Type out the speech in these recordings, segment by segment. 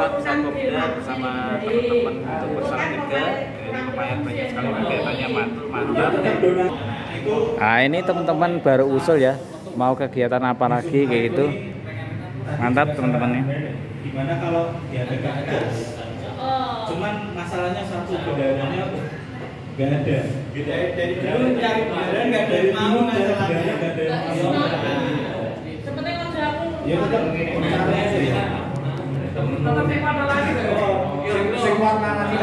juga bersama teman-teman untuk bersama tiga ini lumayan banyak sekali kegiatannya mantul mantap Nah ini teman-teman baru usul ya. Mau kegiatan apa lagi kayak gitu. Mantap teman-teman ya. Gimana kalau ya ada? Cuman masalahnya satu bendaranya nggak ada. Beda dari dulu bendaran nggak dari dulu masalahnya nggak yang mau. Ya tetap. Tetap yang mana lagi tuh? Sing warna lagi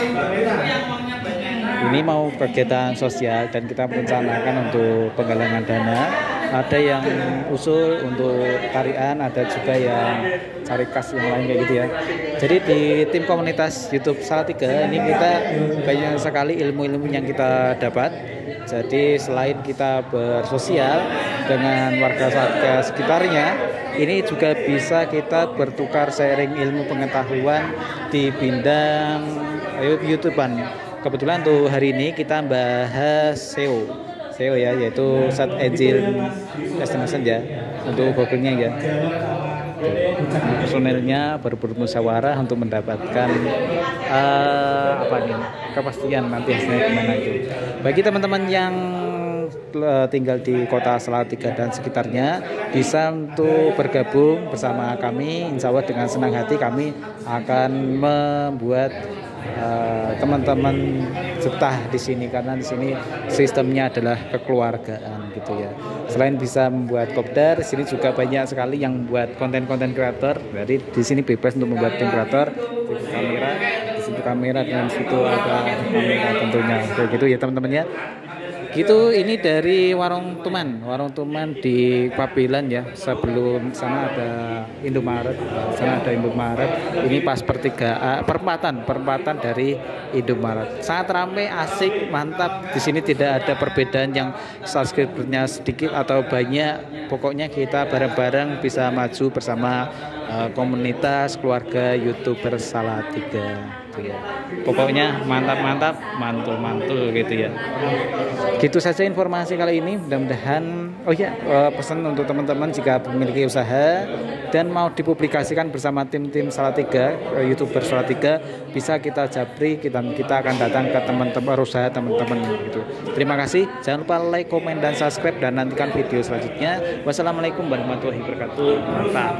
Yang uangnya banyak. ini mau kegiatan sosial dan kita merencanakan untuk penggalangan dana. Ada yang usul untuk tarian ada juga yang cari kas yang lain kayak gitu ya. Jadi di tim komunitas YouTube Salatiga ini kita banyak sekali ilmu-ilmu yang kita dapat. Jadi selain kita bersosial dengan warga Salatiga sekitarnya ini juga bisa kita bertukar sharing ilmu pengetahuan di bidang YouTubean. Kebetulan untuk hari ini kita bahas SEO SEO ya yaitu Search Engine Estimation ya untuk Google-nya ya. Personelnya bermusyawarah untuk mendapatkan eh, apa nih kepastian nanti hasilnya gimana itu bagi teman-teman yang tinggal di kota Salatiga dan sekitarnya bisa untuk bergabung bersama kami insya Allah dengan senang hati kami akan membuat eh, teman-teman betah di sini karena di sini sistemnya adalah kekeluargaan gitu ya. Selain bisa membuat kopdar, di sini juga banyak sekali yang membuat konten-konten kreator. Jadi di sini bebas untuk membuat kreator, kamera, di situ kamera dan situ ada kamera tentunya. Kayak gitu ya teman-teman ya. Gitu ini dari warung Tuman, warung Tuman di Papilan ya. Sebelum sana ada Indomaret, sana ada Indomaret. Ini pas pertigaan, perempatan, perempatan dari Indomaret. Sangat ramai, asik, mantap. Di sini tidak ada perbedaan yang subscribernya sedikit atau banyak. Pokoknya kita bareng-bareng bisa maju bersama eh, komunitas keluarga youtuber Salatiga. Gitu ya. Pokoknya mantap-mantap, mantul-mantul gitu ya. Gitu saja informasi kali ini. Mudah-mudahan oh ya pesan untuk teman-teman jika memiliki usaha dan mau dipublikasikan bersama tim-tim Salatiga, eh, YouTuber Salatiga bisa kita japri kita kita akan datang ke teman-teman usaha teman-teman gitu. Terima kasih. Jangan lupa like, komen dan subscribe dan nantikan video selanjutnya. Wassalamualaikum warahmatullahi wabarakatuh. Mantap.